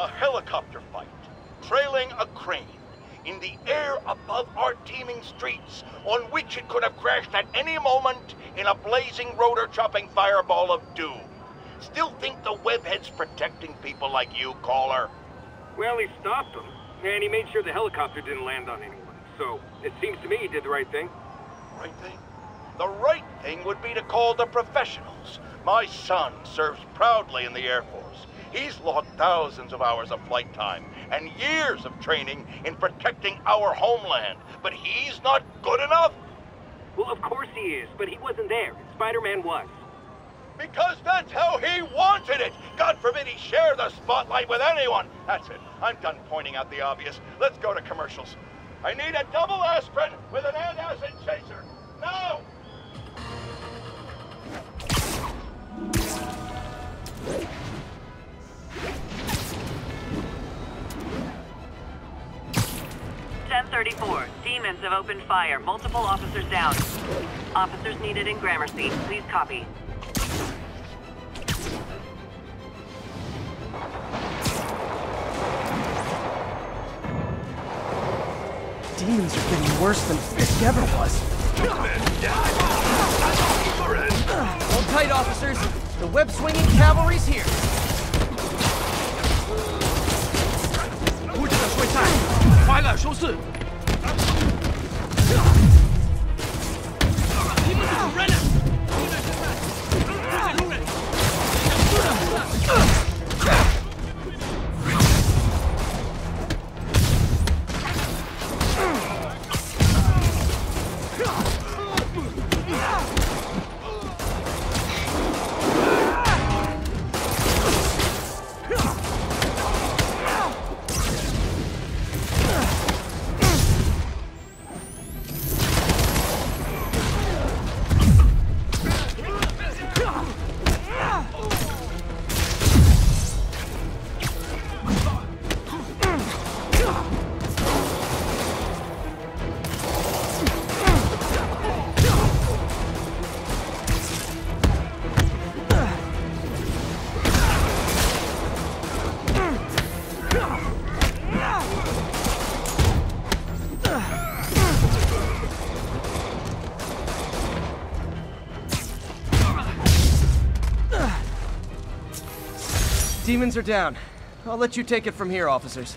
a helicopter fight, trailing a crane, in the air above our teeming streets, on which it could have crashed at any moment in a blazing rotor-chopping fireball of doom. Still think the webhead's protecting people like you, caller? Well, he stopped them, and he made sure the helicopter didn't land on anyone. So, it seems to me he did the right thing. Right thing? The right thing would be to call the professionals. My son serves proudly in the Air Force. He's logged thousands of hours of flight time and years of training in protecting our homeland. But he's not good enough? Well, of course he is, but he wasn't there. Spider-Man was. Because that's how he wanted it! God forbid he share the spotlight with anyone! That's it. I'm done pointing out the obvious. Let's go to commercials. I need a double aspirin with an antacid chaser. Now! 1034. Demons have opened fire. Multiple officers down. Officers needed in Gramercy. Please copy. Demons are getting worse than Fisk ever was. Hold tight, officers. The web-swinging cavalry's here. Who did us time? 快敢收拾你们了 Demons are down. I'll let you take it from here, officers.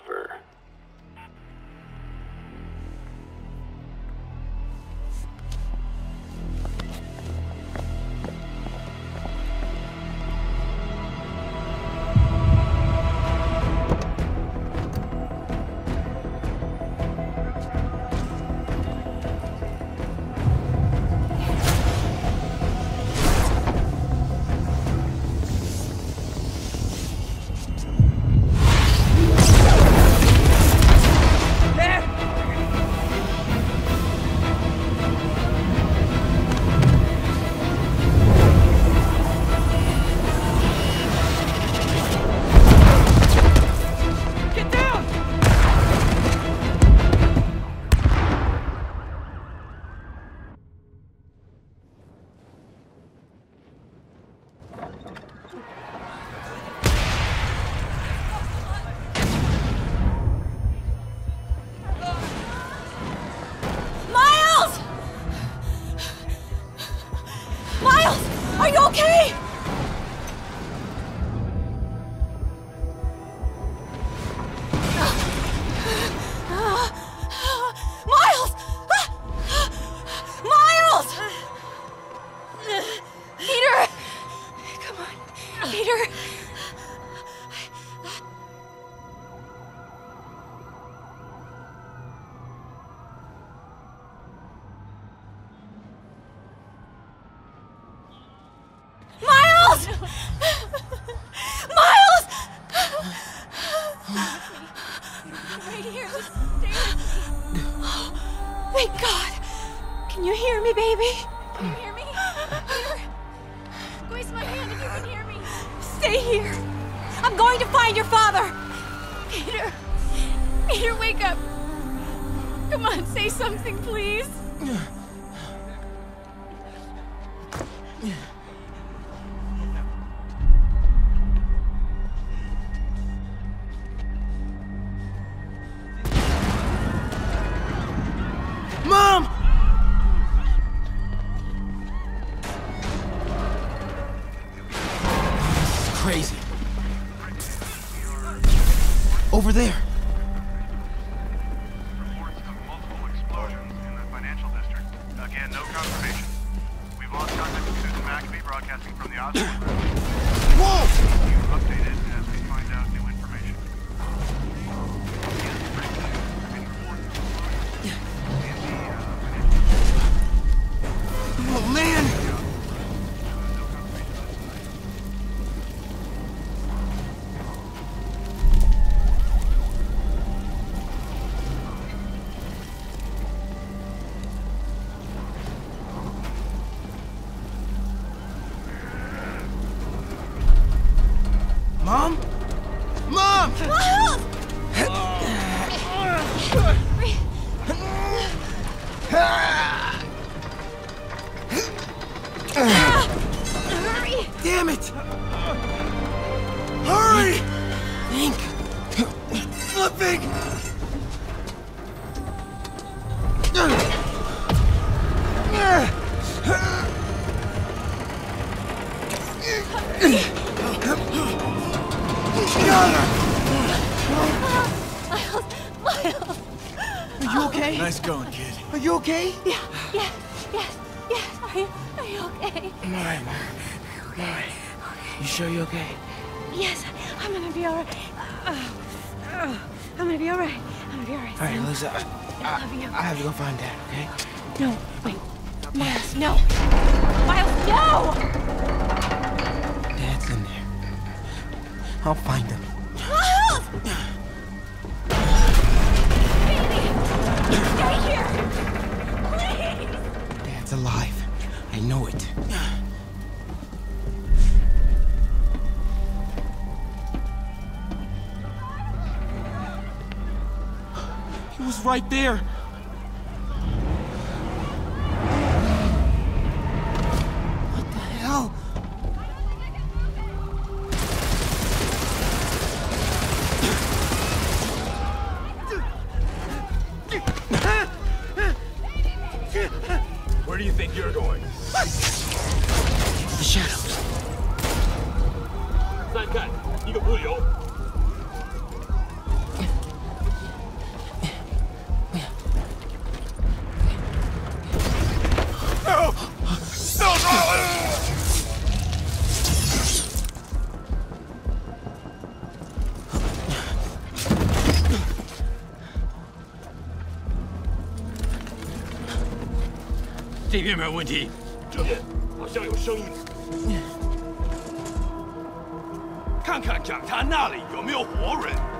Peter, wake up. Come on, say something, please. I'm gonna be alright. Uh, uh, I'm gonna be alright. I'm gonna be alright. Alright. Lisa. I, I love you. I have to go find Dad, okay? No, wait. Miles, no. Miles, no! Dad's in there. I'll find him. Miles! Baby! Stay here! Please! Dad's alive. I know it. right there. What the hell? Where do you think you're going? The shadows. Side cut. 이거 뭐요? 这边没有问题，这边好像有声音。看看讲台那里有没有活人。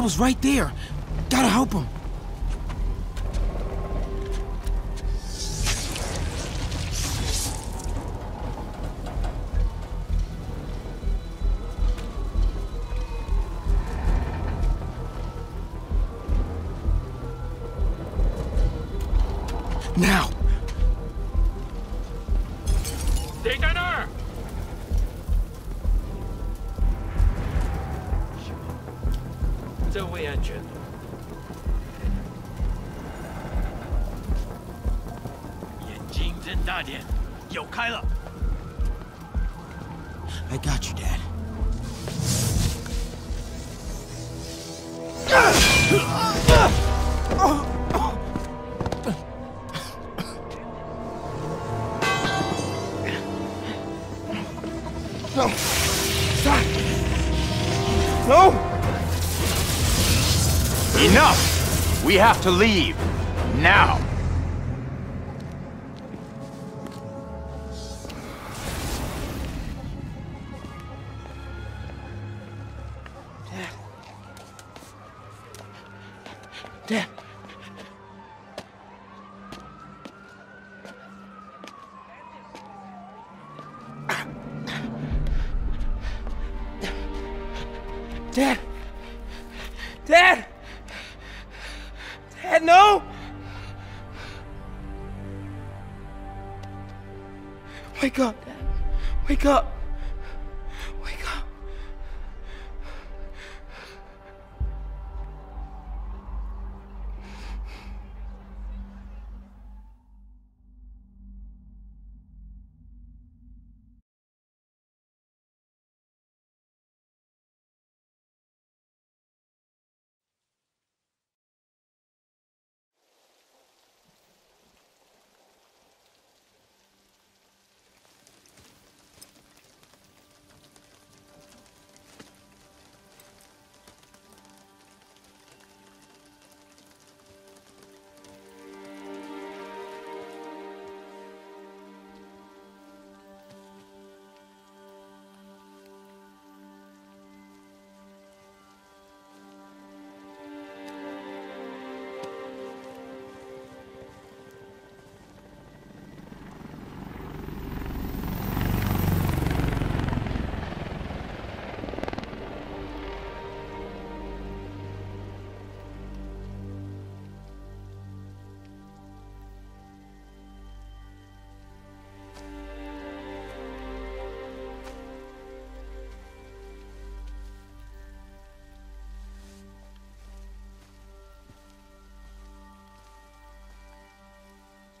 Dad was right there. Gotta help him. we entered. Yo, Kyla! I got you, Dad. Ah! Ah! Ah! We have to leave. Now! Dad. Dad. Dad. Wake up. Wake up.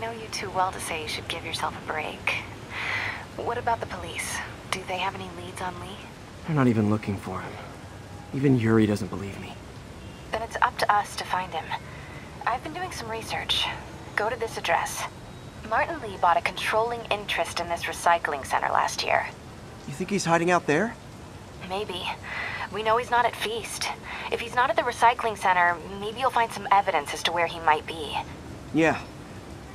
I know you too well to say you should give yourself a break. What about the police? Do they have any leads on Lee? They're not even looking for him. Even Yuri doesn't believe me. Then it's up to us to find him. I've been doing some research. Go to this address. Martin Lee bought a controlling interest in this recycling center last year. You think he's hiding out there? Maybe. We know he's not at Feast. If he's not at the recycling center, maybe you'll find some evidence as to where he might be. Yeah.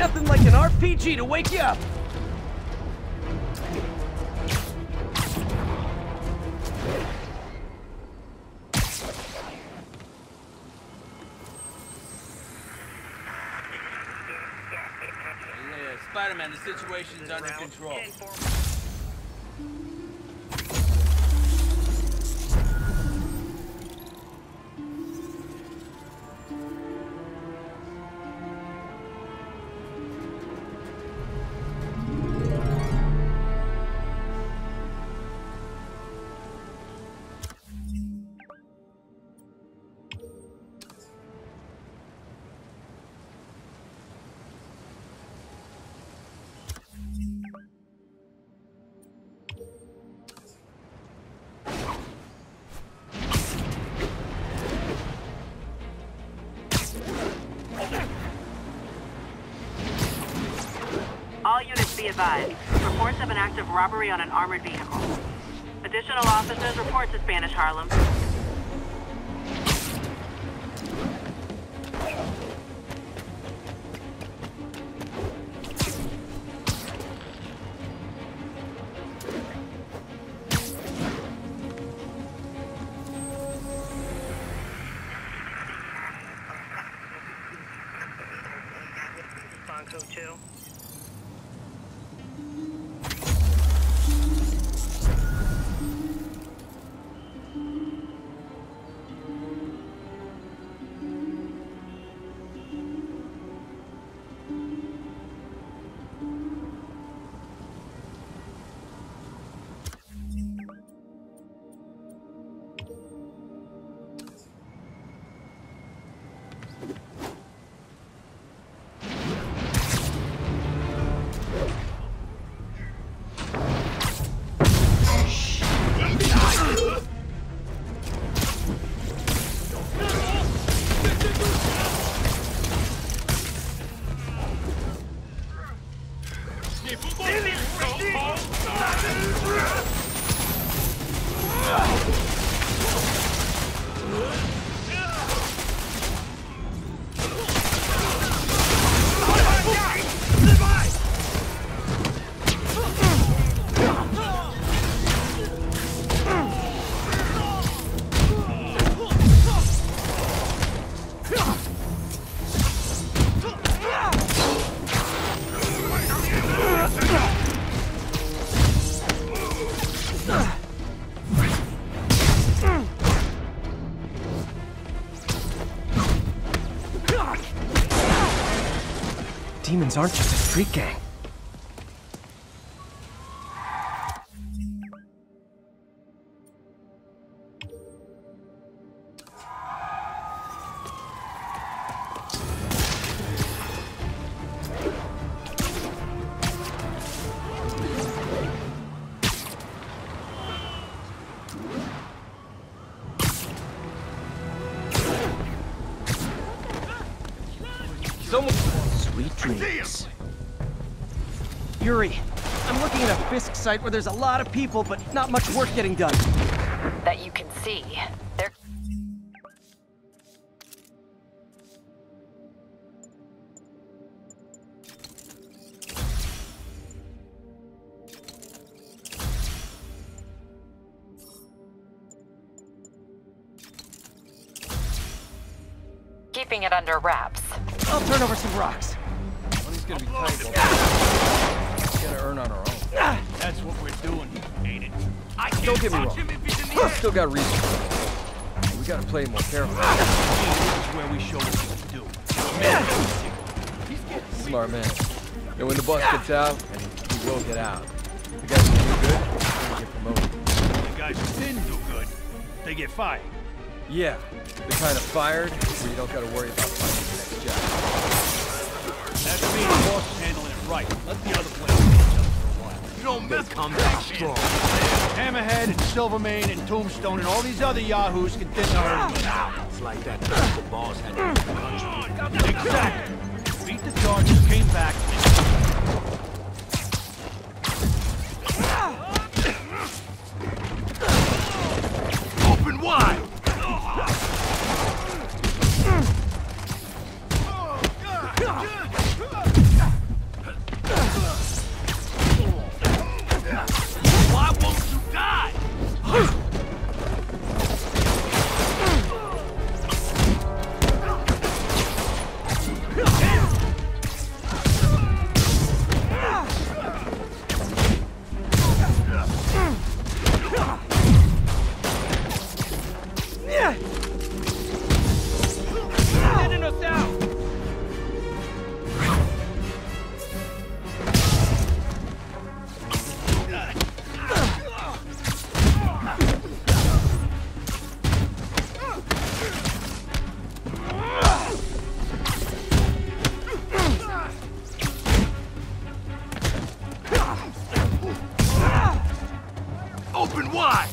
Nothing like an RPG to wake you up. Spider-Man, the situation's under control. Be advised, reports of an active robbery on an armored vehicle. Additional officers report to Spanish Harlem. Demons aren't just a street gang. Site where there's a lot of people, but not much work getting done. That you can see. They're keeping it under wraps. I'll turn over some rocks. Money's gonna be tight. though. We gotta earn on our own. Ah! That's what we're doing, ain't it? I Don't get me wrong. We still got reasons. We gotta play more carefully. This is where we show what we can do. Smart man. And when the boss gets out, and he will get out, the guys who do good, will get promoted. The guys who didn't do good, they get fired. Yeah, the kind of fired where you don't gotta worry about finding the next job. That's me. The boss is handling it right. Let the other players You don't mess come back strong. Hammerhead and Silvermane and Tombstone and all these other yahoos can thin the herd. It's like that the boss had to Exactly. Beat the charges, came back. open wide!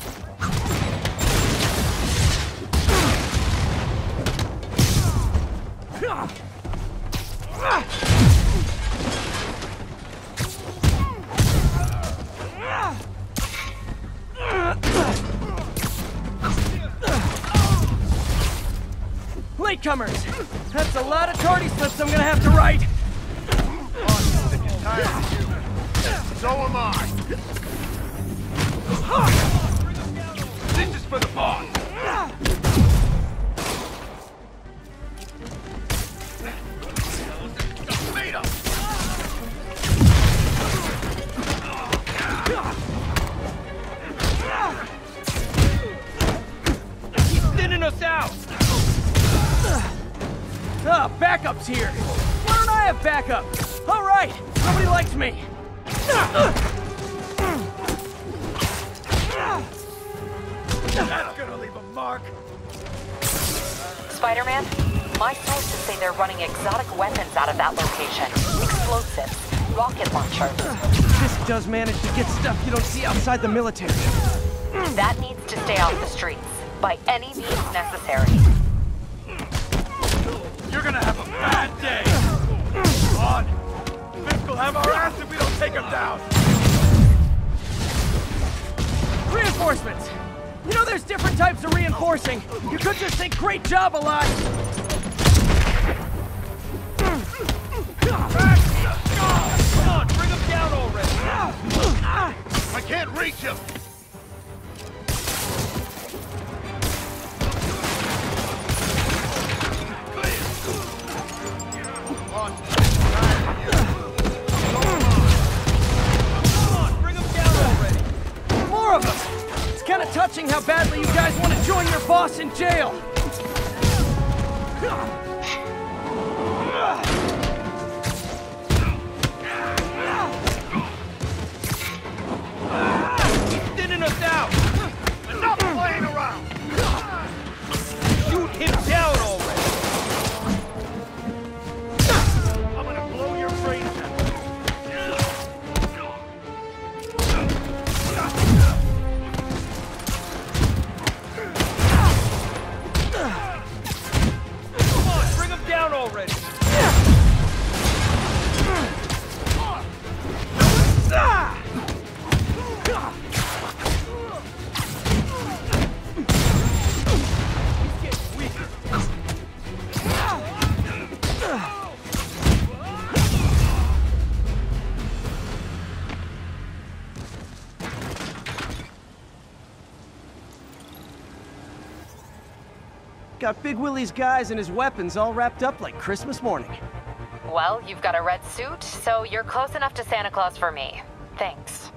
Latecomers! That's a lot of tardy slips I'm gonna have to write! Conscious. So am I. This Spider-Man, my sources say they're running exotic weapons out of that location. Explosives, rocket launchers. This does manage to get stuff you don't see outside the military. That needs to stay off the streets, by any means necessary. You're gonna have a bad day. On. Fisk will have our ass if we don't take him down. Reinforcements! You know there's different types of reinforcing. You could just say great job a lot. Come on, bring him down already. I can't reach him. More Touching how badly you guys want to join your boss in jail. Got Big Willie's guys and his weapons all wrapped up like Christmas morning. Well, you've got a red suit, so you're close enough to Santa Claus for me. Thanks.